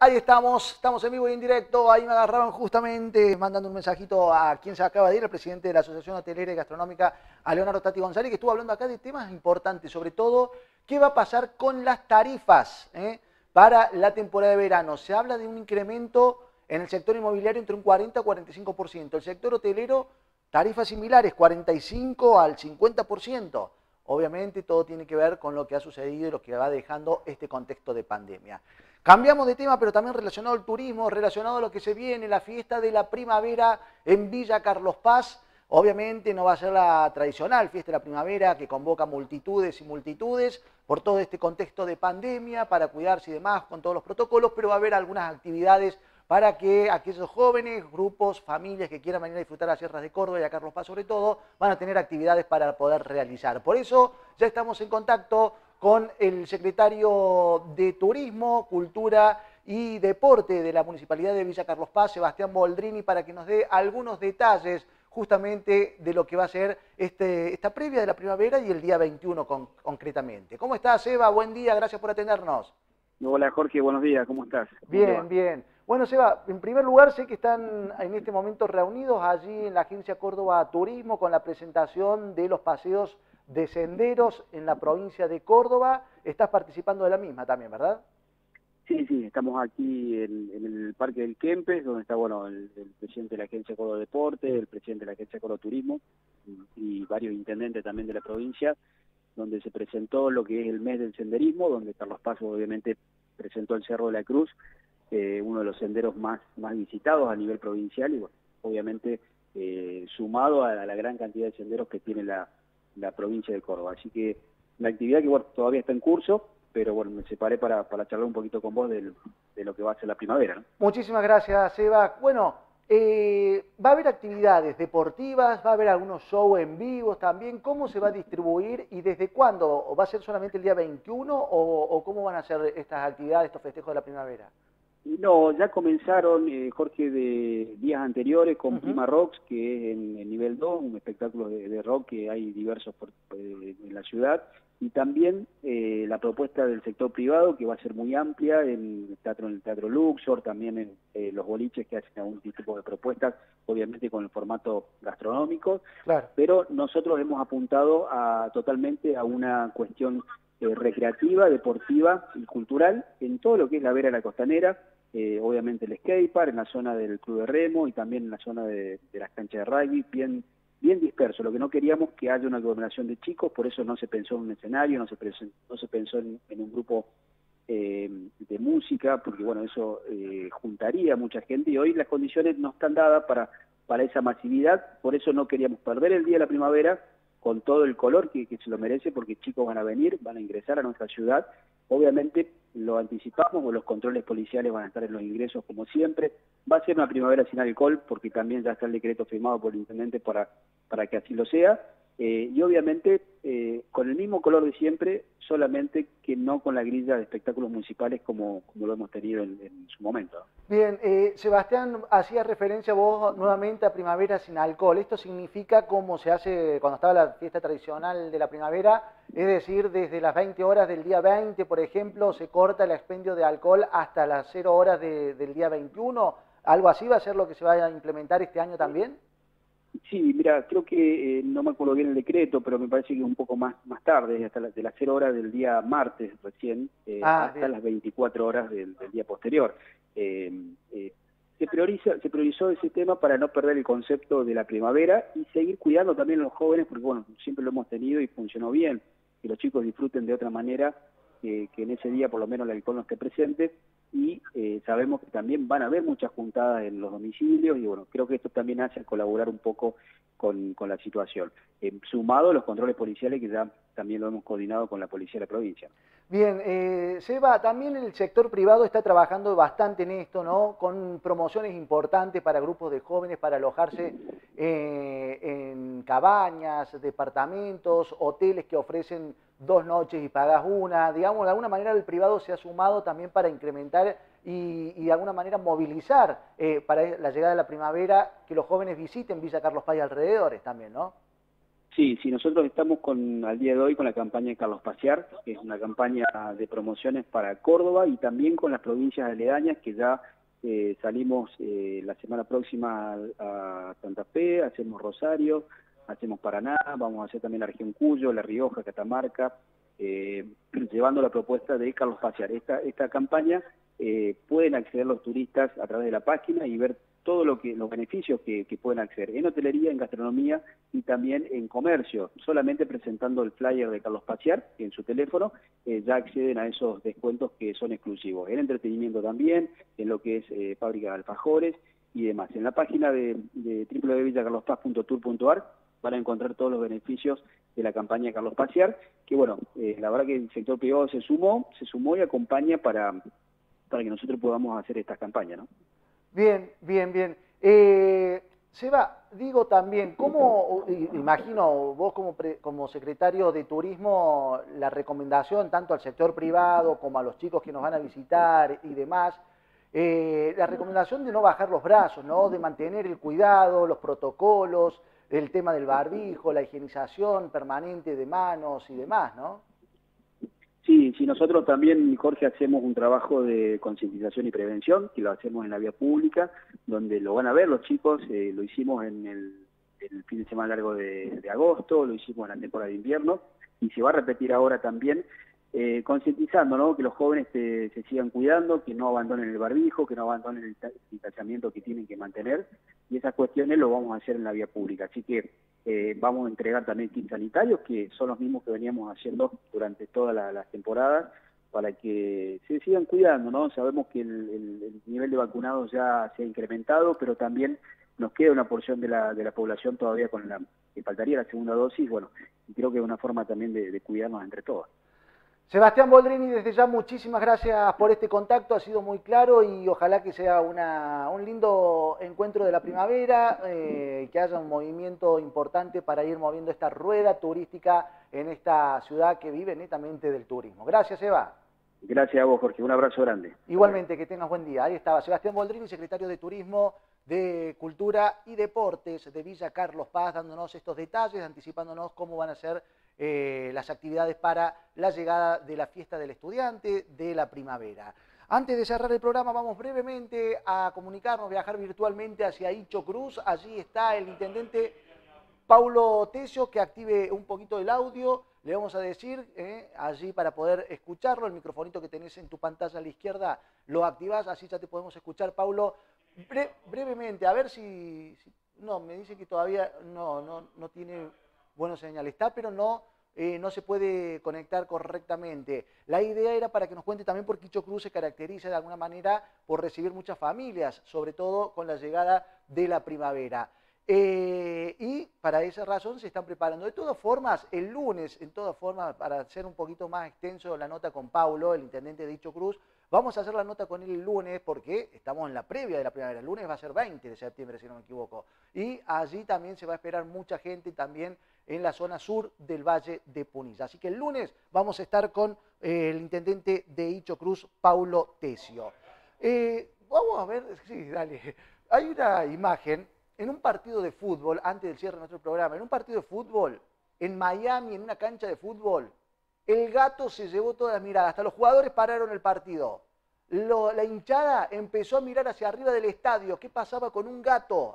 Ahí estamos, estamos en vivo y en directo. Ahí me agarraron justamente mandando un mensajito a quien se acaba de ir, el presidente de la Asociación Hotelera y Gastronómica, a Leonardo Tati González, que estuvo hablando acá de temas importantes, sobre todo qué va a pasar con las tarifas eh, para la temporada de verano. Se habla de un incremento en el sector inmobiliario entre un 40 y 45%. El sector hotelero, tarifas similares, 45 al 50%. Obviamente todo tiene que ver con lo que ha sucedido y lo que va dejando este contexto de pandemia. Cambiamos de tema, pero también relacionado al turismo, relacionado a lo que se viene, la fiesta de la primavera en Villa Carlos Paz. Obviamente no va a ser la tradicional fiesta de la primavera que convoca multitudes y multitudes por todo este contexto de pandemia, para cuidarse y demás con todos los protocolos, pero va a haber algunas actividades para que aquellos jóvenes, grupos, familias que quieran venir a disfrutar las sierras de Córdoba y a Carlos Paz sobre todo, van a tener actividades para poder realizar. Por eso ya estamos en contacto con el secretario de Turismo, Cultura y Deporte de la Municipalidad de Villa Carlos Paz, Sebastián Boldrini, para que nos dé algunos detalles justamente de lo que va a ser este, esta previa de la primavera y el día 21 concretamente. ¿Cómo estás, Eva? Buen día, gracias por atendernos. Hola, Jorge, buenos días, ¿cómo estás? bien, bien. Bueno, Seba, en primer lugar sé que están en este momento reunidos allí en la Agencia Córdoba Turismo con la presentación de los paseos de senderos en la provincia de Córdoba. Estás participando de la misma también, ¿verdad? Sí, sí, estamos aquí en, el Parque del Kempes, donde está bueno el, presidente de la Agencia Córdoba Deporte, el presidente de la Agencia Córdoba Turismo y, varios intendentes también de la provincia, donde se presentó lo que es el mes del senderismo, donde Carlos Paso obviamente presentó el Cerro de la Cruz, eh, uno de los senderos más, más visitados a nivel provincial y obviamente eh, sumado a la gran cantidad de senderos que tiene la, la provincia de Córdoba. Así que la actividad que bueno, todavía está en curso, pero bueno, me separé para, para charlar un poquito con vos de lo que va a ser la primavera. Muchísimas gracias, Eva. Bueno, eh, va a haber actividades deportivas, va a haber algunos shows en vivo también. ¿Cómo se va a distribuir y desde cuándo? ¿Va a ser solamente el día 21 o, o cómo van a ser estas actividades, estos festejos de la primavera? No, ya comenzaron, eh, Jorge, de días anteriores con Prima Rocks, que es en, nivel 2, un espectáculo de, rock que hay diversos eh, en la ciudad, y también eh, la propuesta del sector privado, que va a ser muy amplia, en el teatro, en el teatro Luxor, también en los boliches que hacen algún tipo de propuestas, obviamente con el formato gastronómico, pero nosotros hemos apuntado a, totalmente a una cuestión recreativa, deportiva y cultural en todo lo que es la vera de la costanera, eh, obviamente el skatepark, en la zona del club de remo y también en la zona de, las canchas de rugby, bien, bien disperso. Lo que no queríamos que haya una aglomeración de chicos, por eso no se pensó en un escenario, no se, pensó en, un grupo eh, de música, porque bueno, eso eh, juntaría a mucha gente y hoy las condiciones no están dadas para, para esa masividad, por eso no queríamos perder el día de la primavera con todo el color que, se lo merece, porque chicos van a venir, van a ingresar a nuestra ciudad Obviamente lo anticipamos, los controles policiales van a estar en los ingresos como siempre. Va a ser una primavera sin alcohol porque también ya está el decreto firmado por el intendente para, para que así lo sea. Eh, y obviamente eh, con el mismo color de siempre, solamente que no con la grilla de espectáculos municipales como, como lo hemos tenido en, su momento. Bien, eh, Sebastián, hacía referencia vos nuevamente a primavera sin alcohol. ¿Esto significa cómo se hace cuando estaba la fiesta tradicional de la primavera? Es decir, desde las 20 horas del día 20, por ejemplo, se corta el expendio de alcohol hasta las 0 horas del día 21. ¿Algo así va a ser lo que se vaya a implementar este año también? Mira, creo que eh, no me acuerdo bien el decreto, pero me parece que un poco más más tarde, hasta de las 0 horas del día martes recién, eh, ah, hasta las 24 horas del, día posterior. Eh, se prioriza, se priorizó ese tema para no perder el concepto de la primavera y seguir cuidando también a los jóvenes, porque bueno, siempre lo hemos tenido y funcionó bien, que los chicos disfruten de otra manera, que en ese día por lo menos el alcohol no esté presente, y eh, sabemos que también van a haber muchas juntadas en los domicilios y bueno, creo que esto también hace colaborar un poco con, la situación. Eh, sumado a los controles policiales que ya también lo hemos coordinado con la policía de la provincia. Bien, eh, Seba, también el sector privado está trabajando bastante en esto, ¿no? Con promociones importantes para grupos de jóvenes para alojarse eh, en cabañas, departamentos, hoteles que ofrecen dos noches y pagas una. Digamos, de alguna manera el privado se ha sumado también para incrementar y, de alguna manera movilizar eh, para la llegada de la primavera que los jóvenes visiten Villa Carlos Paz y alrededores también, ¿no? Sí, sí, nosotros estamos con al día de hoy con la campaña de Carlos Pasear, que es una campaña de promociones para Córdoba y también con las provincias aledañas que ya eh, salimos eh, la semana próxima a, Santa Fe, hacemos Rosario, hacemos Paraná, vamos a hacer también la región Cuyo, La Rioja, Catamarca, eh, llevando la propuesta de Carlos Pasear. Esta, esta campaña pueden acceder los turistas a través de la página y ver todos lo que, los beneficios que, pueden acceder en hotelería, en gastronomía y también en comercio. Solamente presentando el flyer de Carlos Paciar en su teléfono eh, ya acceden a esos descuentos que son exclusivos. En entretenimiento también, en lo que es eh, fábrica de alfajores y demás. En la página de, de www.carlospaz.tour.ar van a encontrar todos los beneficios de la campaña de Carlos Paciar, que bueno, eh, la verdad que el sector privado se sumó, se sumó y acompaña para, para que nosotros podamos hacer estas campañas, ¿no? Bien, bien, bien. Eh, Seba, digo también, ¿cómo, imagino vos como, como secretario de Turismo, la recomendación tanto al sector privado como a los chicos que nos van a visitar y demás, eh, la recomendación de no bajar los brazos, ¿no? de mantener el cuidado, los protocolos, el tema del barbijo, la higienización permanente de manos y demás, ¿no? Sí, sí, nosotros también, Jorge, hacemos un trabajo de concientización y prevención, que lo hacemos en la vía pública, donde lo van a ver los chicos, eh, lo hicimos en el, fin de semana largo de, agosto, lo hicimos en la temporada de invierno, y se va a repetir ahora también, eh, concientizando, ¿no? Que los jóvenes se, sigan cuidando, que no abandonen el barbijo, que no abandonen el distanciamiento que tienen que mantener, y esas cuestiones lo vamos a hacer en la vía pública. Así que eh, vamos a entregar también kits sanitarios, que son los mismos que veníamos haciendo durante todas las temporadas, para que se sigan cuidando, ¿no? Sabemos que el, nivel de vacunados ya se ha incrementado, pero también nos queda una porción de la, de la población todavía con la que faltaría la segunda dosis, bueno, y creo que es una forma también de cuidarnos entre todos. Sebastián Boldrini, desde ya muchísimas gracias por este contacto, ha sido muy claro y ojalá que sea un lindo encuentro de la primavera, eh, que haya un movimiento importante para ir moviendo esta rueda turística en esta ciudad que vive netamente del turismo. Gracias, Eva. Gracias a vos, Jorge. Un abrazo grande. Igualmente, que tengas buen día. Ahí estaba Sebastián Boldrini, secretario de Turismo de Cultura y Deportes de Villa Carlos Paz, dándonos estos detalles, anticipándonos cómo van a ser eh, las actividades para la llegada de la fiesta del estudiante de la primavera. Antes de cerrar el programa, vamos brevemente a comunicarnos, viajar virtualmente hacia Icho Cruz. Allí está el intendente Paulo Tesio, que active un poquito el audio. Le vamos a decir, eh, allí para poder escucharlo, el microfonito que tenés en tu pantalla a la izquierda, lo activás, así ya te podemos escuchar, Paulo. brevemente, a ver si, No, me dice que todavía no, no, no tiene buena señal. Está, pero no eh, no se puede conectar correctamente. La idea era para que nos cuente también por qué Icho Cruz se caracteriza de alguna manera por recibir muchas familias, sobre todo con la llegada de la primavera. Eh, y para esa razón se están preparando. De todas formas, el lunes, en todas formas, para hacer un poquito más extenso la nota con Paulo, el intendente de Icho Cruz, vamos a hacer la nota con él el lunes porque estamos en la previa de la primavera. El lunes va a ser 20 de septiembre, si no me equivoco. Y allí también se va a esperar mucha gente también en la zona sur del Valle de Punilla. Así que el lunes vamos a estar con eh, el intendente de Icho Cruz, Paulo Tesio. Eh, vamos a ver, sí, dale. Hay una imagen en un partido de fútbol, antes del cierre de nuestro programa, en un partido de fútbol, en Miami, en una cancha de fútbol, el gato se llevó todas las miradas, hasta los jugadores pararon el partido. la hinchada empezó a mirar hacia arriba del estadio, qué pasaba con un gato